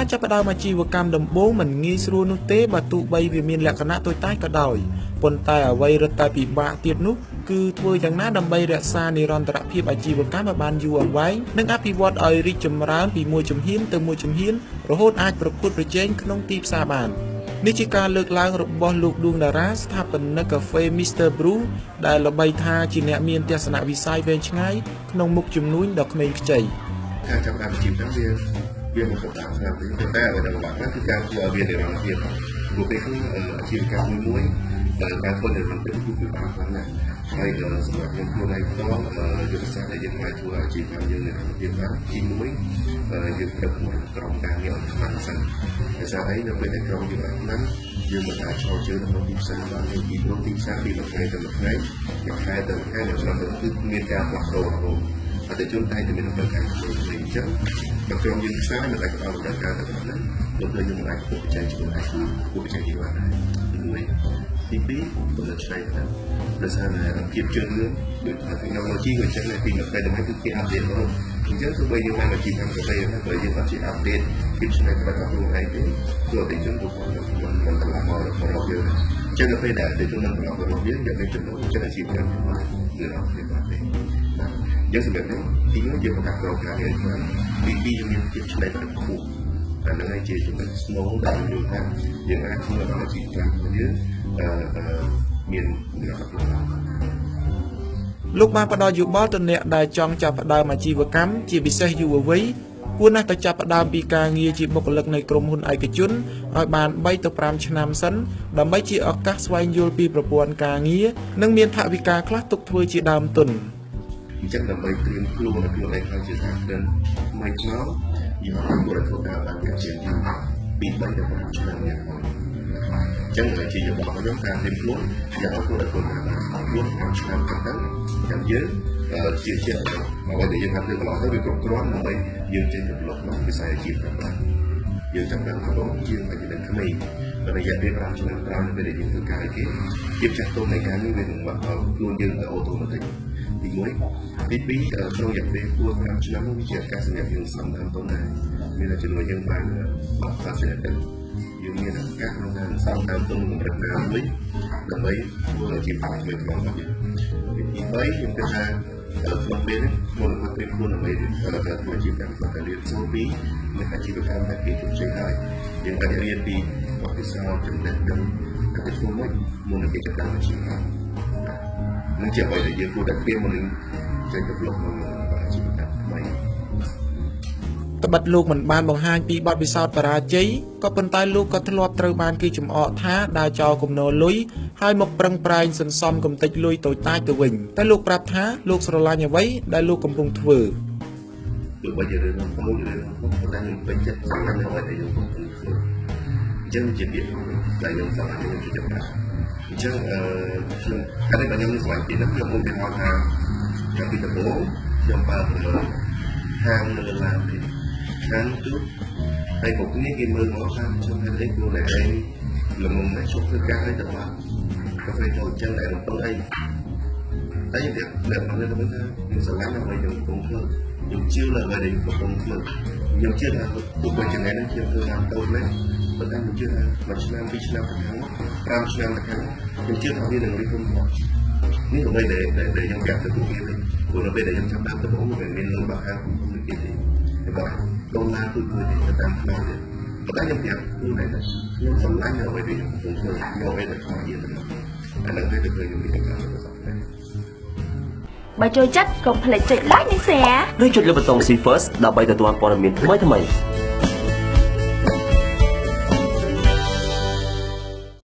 ការចាប់ផ្ដើមអាជីវកម្មដំបូងមិនងាយស្រួលនោះទេបើទោះបីវាមានលក្ខណៈតូចតាចក៏ដោយប៉ុន្តែអ្វីរឹតតែពិបាកទៀតនោះគឺធ្វើយ៉ាងណាដើម្បីរក្សានិរន្តរភាពអាជីវកម្មឲ្យបានយូរអង្វែងនិងអភិវឌ្ឍឲ្យរីកចម្រើនពីមួយជំហានទៅមួយជំហានរហូតអាចប្រកួតប្រជែងក្នុងទីផ្សារបាននេះជាការលើកឡើងរបស់លោកឌួងតារាស្ថាបនិកកាហ្វេ Mr Brew ដែលល្បីថាជាអ្នកមានទស្សនវិស័យវែងឆ្ងាយក្នុងមុខជំនួញដ៏ក្មេងខ្ចីការចាប់អាជីវកម្មវាវាមិនសុខតាមស្រាប់ទេតែអ្វីដែលលំបាកណាស់គឺការធ្វើឲ្យវានិរន្តរភាពព្រោះពេលនេះអាជីវកម្មមួយមួយការធ្វើនិរន្តរភាពគឺពិបាកខ្លាំងណាស់ហើយសម្រាប់ខ្ញុំខ្លួនឯងផ្ទាល់យុទ្ធសាស្ត្រដែលយើងអាចធ្វើ viên một sản phẩm thì chúng ta ở đồng bằng thì cao su ở biển để làm việc, một cái ở trên cao mũi mũi và cao hơn đồng bằng tỉnh cũng được lắm này hay là sản phẩm hôm này có được xác là dân ngoài thua chỉ cao như là đồng việt lắm chi mũi dân đồng ngoài cộng đang nhỏ bằng xanh. Tại sao ấy nó bên này cộng như vậy lắm nhưng mà tại sao chưa đồng bằng việt xanh và những gì nó tiến xa đi một ngày từ một ngày một hai từ một hai là sản phẩm cứ miền cao hoặc đồ មានការផ្លាស់ប្ដូររហូតអតិជនតែតែមានតម្រូវការខ្លួនឯងអញ្ចឹងបើក្រុមយើងខ្សែមិនអាចផ្ដល់តម្រូវការទៅដល់ហ្នឹងលោកយើងមិនអាចពួកបច្ចេកជំនាញពួកបច្ចេកវិទ្យាបានដែរទី2ពលរដ្ឋឆ្នៃទៅដោយសារតែភាពជឿនលឿនដូច technology ក៏ចឹងដែរពី20ទៅគឺគេអាប់ដេតរហូតអញ្ចឹងទោះបីយើងបានអាជីវកម្មកាហ្វេណាបើយើងអត់ជាអាប់ដេតភាពឆ្នៃប្រកបខ្លួនឯងទេគឺអតិជនពួកគាត់មិនមិនត្រឡប់មករបស់យើងអញ្ចឹងទៅពេលដែលអតិជនមិនត្រឡប់មករបស់យើងយើងមានចំណូលចិត្តអាជីវកម្មរបស់យើងអត់ទេបាទទេ យើងសម្រាប់នេះទីមួយយើងបង្កើតក្រុមការងារខ្លាំងទីពីរយើងមានភាពឆ្នៃប្រកបខ្ពស់តែនឹងឯងជាចំណុចស្នូលដែលយើងថាយើងអាចធ្វើឲ្យអាជីវកម្មរបស់យើងអឺមានលក្ខណៈលោកបានផ្ដល់យោបល់ទៅអ្នកដែលចង់ចាប់ផ្ដើមអាជីវកម្មជាពិសេសយុវវ័យគួរណាស់ទៅចាប់ផ្ដើមពីការងារជាបុគ្គលិកនៃក្រុមហ៊ុនឯកជនឲ្យបាន3ទៅ5ឆ្នាំសិនដើម្បីជាឱកាសស្វែងយល់ពីប្រព័ន្ធការងារនិងមានថវិកាខ្លះទុកធ្វើជាដើមទុន អញ្ចឹងដើម្បីត្រៀមខ្លួនឲ្យខ្លួនឯងឲ្យជាសហគ្រិនថ្មីថ្មោយើងគួរតែធ្វើការបានជាពី3ទៅ5ឆ្នាំយ៉ាងម៉េចចឹងជាយោបល់របស់ខ្ញុំការត្រៀមខ្លួនយ៉ាងអត់គួរតែខ្លួនបានខ្លួនក្នុងឆ្នាំទៅទៅចាំយើងជាជាអ្វីដែលយើងហាត់លើកន្លងទៅវាគ្រប់គ្រាន់ដើម្បីយើងចេញទៅប្រឡប់ក្នុងវិស័យអាជីវកម្មបានយើងចាប់បានកំងជាងអាជីវកម្មក្មេងរយៈពេល5ឆ្នាំក្រោយនៅពេលដែលយើងធ្វើការឲ្យគេភាពចាស់ទុំនៃការនេះវានឹងមកខ្លួនយើងទៅអូតូម៉ាទិក Thì mới biết bí ở trong nhập đế phương năm năm mới chỉ các sự nghiệp hiện sầm đang tối này Nên là chuyện người dân bàn bọc ta sẽ được Dường như là các năm hàng sau năm tuần Việt Nam mới là mấy vừa là chỉ phải. Về mọi mặt Thì mấy những cái hàng ở phương bên một mặt bên luôn là mấy ở là vừa chỉ cần là cái điện số bí mà hãy chỉ được tham gia kỳ trục xây lại nhưng ta sẽ liên đi hoặc cái sau chẳng đẹp đúng các cái số mới, một là cái chất đăng là chỉ phải នដើម្បីធ្វើជាកម្មផ្នែករៀនចូលពីនៃអាជីវកម្មដែលគេជោគជ័យហើយយើងអាចរៀនពីបទពិសោធន៍ចំណេះដឹងតែធ្វើមួយមុននឹងគេចាប់ផ្ដើមអាជីវកម្មនឹងជាអ្វីដែលយើងគួរតែត្រៀមមុននឹងចេញទៅប្រឡប់ក្នុងអាជីវកម្មថ្មីត្បិតលោកមិនបានបង្ហាញពីបទពិសោធន៍បរាជ័យក៏ប៉ុន្តែលោកក៏ធ្លាប់ត្រូវបានគេចំអកថាដើរចោលគំនរលុយហើយមកប្រឹងប្រែងសន្សំកំទេចលុយតូចតាចទៅវិញតែលោកប្រាប់ថាលោកស្រឡាញ់អ្វីដែលលោកកំពុងធ្វើទោះបីជារឿងនោះមួយរឿងនោះប៉ុន្តែខ្ញុំពេញចិត្តស្រឡាញ់អ្វីដែលខ្ញុំកំពុងធ្វើអញ្ចឹងជាពាក្យដែលខ្ញុំស្រឡាញ់ខ្ញុំជាចម្រើនអញ្ចឹងអឺ Các bệnh nhân của anh chị nó khiêm một cái hoa hàng Trong khi tập bố, Trong ba người lớn. Hàng người làm thì Hàng trước Đây một cái cái mưa ngó sang Trong hai lấy cô này đây. Là mong này xuất cái cá ấy tập hoa Cà phê thôi chân lại một bóng đây. Đấy như đẹp Đẹp mà lên là bánh hai Nhưng sợ lắm là mày dùng cũng hơn Dùng chưa là về định của công thương Dùng chiêu là Tụi quay chừng ấy nó chiêu thương làm đâu đấy ទៅថាខ្ញុំស្រឡាញ់អ្វីខ្ញុំកំពុងធ្វើខ្ញុំជឿលើអ្វីដែលខ្ញុំកំពុងធ្វើខ្ញុំជឿថាទោះបីចំណេះនឹងខ្ញុំធ្វើតាមតូចមែនប៉ុន្តែខ្ញុំជឿថាមួយឆ្នាំពីរឆ្នាំទៅខាង5ឆ្នាំទៅខាងខ្ញុំជឿថាវានឹងរីករាយមកនេះអ្វីដែលដែលខ្ញុំប្រាប់ទៅពួកគេវិញព្រោះនៅពេលដែលខ្ញុំចាប់តាមដំបូងវាមានលុយបាក់ហាខ្ញុំនិយាយទេតែដុល្លារទូទៅទៅតាមផ្លូវទៀតប៉ុន្តែខ្ញុំប្រាប់ខ្លួនឯងថាខ្ញុំសម្លាញ់អ្វីដែលខ្ញុំកំពុងធ្វើយកអ្វីដែលខ្វះទៀតទៅអានឹងទៅធ្វើខ្ញុំមានការប្រសពដែរបើចូលចិត្តកុំភ្លេចចុច like និង share ឬចុចលើប៊ូតុង See First ដើម្បីទទួលព័ត៌មានថ្មីៗ